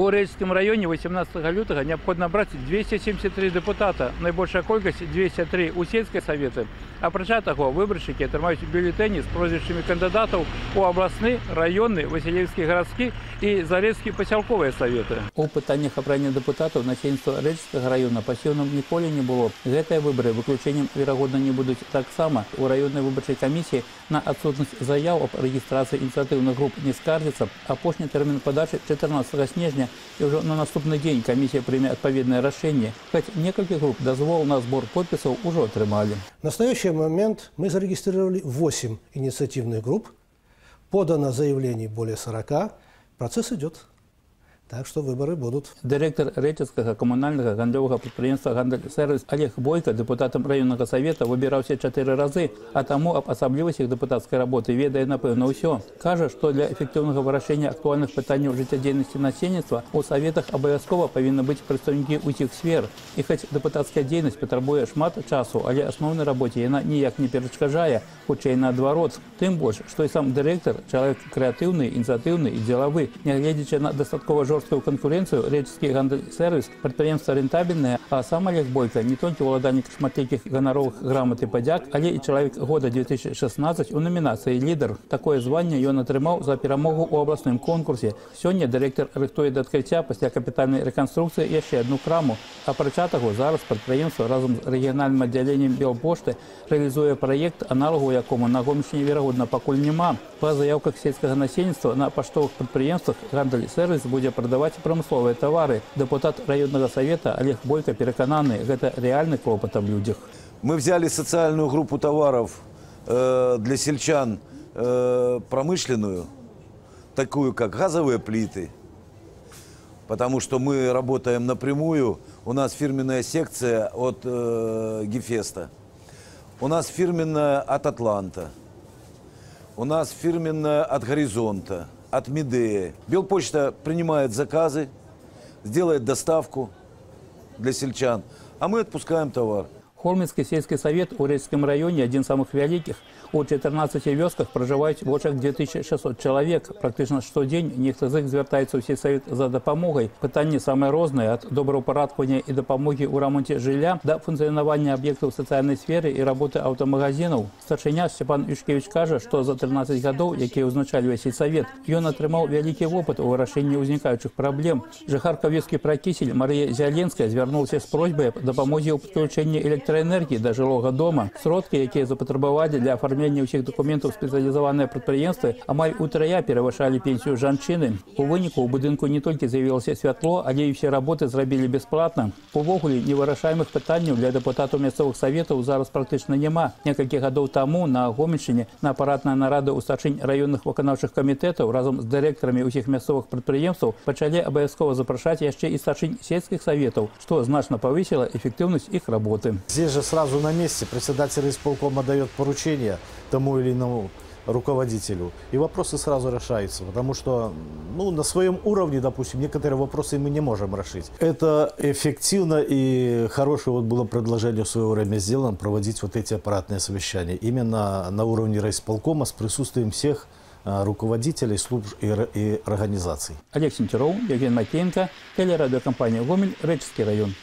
У Рейчскім районе 18 лютого необходимо набрать 273 депутата, найбольшая колькость 203 у сельскай советы. Апрача таго, выбаршчыкі атрымаюць бюлетэні з прозвішчамі кандыдатаў у абласны, раённы, васілеўскі гарадскі і зарэзкі пасялковыя саветы. У пытаннях абрання дэпутатаў насельніцтва рэчскага раёна пасіўным ніколі не было. Гэтыя выбары выключэннем верагодна не будуць таксама. У раённай выбарчай камісіі на адсутнасць заяў аб рэгістрацыі ініцыятыўных груп не скардзіцца. Апошні тэрмін падачы 14 снежня і ўжо на наступны дзень камісія прыме адпаведнае рашэнне. Хоць некалькі груп дазвол на збор подпісаў ужо атрымалі. В настоящий момент мы зарегистрировали 8 инициативных групп, подано заявлений более 40, процесс идет. Так что выборы будут. Дырэктар рэчыцкага камунальнага гандлёвага прадпрыемства гандаль сервіс Олег Бойко дэпутатам раённага савета выбіраўся чатыры разы, а таму аб асаблівасцях дэпутацкай работы ведае напэўна ўсё. Кажа, што для эфектыўнага вырашэння актуальных пытанняў жыццядзейнасці насельніцтва у саветах абавязкова павінны быць прадстаўнікі ўсіх сфер. І хоць дэпутацкая дзейнасць патрабуе шмат часу, але асноўнай рабоце яна ніяк не перашкаджае, хутчэй наадварот. Тым больш, што і сам дырэктар чалавек крэатыўны, ініцыятыўны і дзелавы, нягледзячы на дастаткова жорсткую жорсткую конкуренцию рэчскі гандаль-сервіс прадпрыемства рэнтабельнае, а сам Олег Бойко не толькі ўладальнік шматлікіх ганаровых грамат і падзяк, але і чалавек года 2016 у номінацыі лідар. Такое званне ён атрымаў за перамогу ў абласным конкурсе. Сёння дырэктар рыхтуе да адкрыцця пасля капітальнай рэканструкцыі яшчэ адну краму. Апрача таго зараз прадпрыемства разам з рэгіянальным аддзяленнем белпошты рэалізуе праект аналагу якому на гомішне верагодна пакуль няма. Па заяўках сельскага насельніцтва на паштовых прадпрыемствах гандаль-сервіс будзе прадаваць прамысловыя тавары. Дэпутат раённага савета Олег Бойко перакананы, гэта рэальны клопат аб людзях. Мы взяли социальную группу товаров э, для сельчан э, промышленную, такую как газовые плиты, потому что мы работаем напрямую. У нас фирменная секция от э, Гефеста, у нас фирменная от Атланта, у нас фирменная от Горизонта, от Медеи. Белпочта принимает заказы, сделает доставку для сельчан, а мы отпускаем товар. Холмінскі сельскі савет у рэчскім раёне адзін з самых вялікіх. У 14 вёсках пражываюць вочак 2600 чалавек. Практычна штодзень нехта з іх звяртаецца ў сельсавет за дапамогай. Пытанні самыя розныя ад добраўпарадкавання і дапамогі ў рамонце жылля да функцыянавання аб'ектаў сацыяльнай сферы і работы аўтамагазінаў. Старшыня Сцепан Юшкевіч кажа, што за 13 гадоў, якія ўзначальвае сельсавет, ён атрымаў вялікі вопыт у вырашэнні ўзнікаючых праблем. Жыхарка вёскі пракісель Марыя Зяленская звярнулася з просьбай аб дапамозе ў падключэнні электро электроэнергіі да жылога дома. Сродкі, якія запатрабавалі для афармлення ўсіх дакументаў спецыялізаваныя прадпрыемствы, амаль утрая перавышалі пенсію жанчыны. У выніку ў будынку не толькі з'явілася святло, але і ўсе работы зрабілі бясплатна. Увогуле невырашаемых пытанняў для дэпутатаў мясцовых саветаў зараз практычна няма. Некалькі гадоў таму на гомельшчыне на апаратная нарада ў старшынь раённых выканаўчых камітэтаў разам з дырэктарамі ўсіх мясцовых прадпрыемстваў пачалі абавязкова запрашаць яшчэ і старшынь сельскіх саветаў, што значна павысіла эфектыўнасць іх работы. Здесь же сразу на месте председатель исполкома дает поручение тому или иному руководителю, и вопросы сразу решаются, потому что ну, на своем уровне, допустим, некоторые вопросы мы не можем решить. Это эффективно и хорошее вот было предложение в свое время сделано проводить вот эти аппаратные совещания именно на уровне райисполкома с присутствием всех а, руководителей служб и, и организаций. Олег Сентеров, Евгений Макеенко, телерадиокомпания «Гомель», Реческий район.